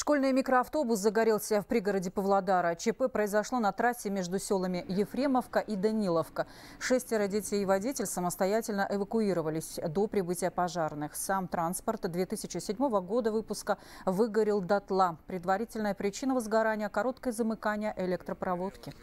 Школьный микроавтобус загорелся в пригороде Павлодара. ЧП произошло на трассе между селами Ефремовка и Даниловка. Шестеро детей и водитель самостоятельно эвакуировались до прибытия пожарных. Сам транспорт 2007 года выпуска выгорел дотла. Предварительная причина возгорания – короткое замыкание электропроводки.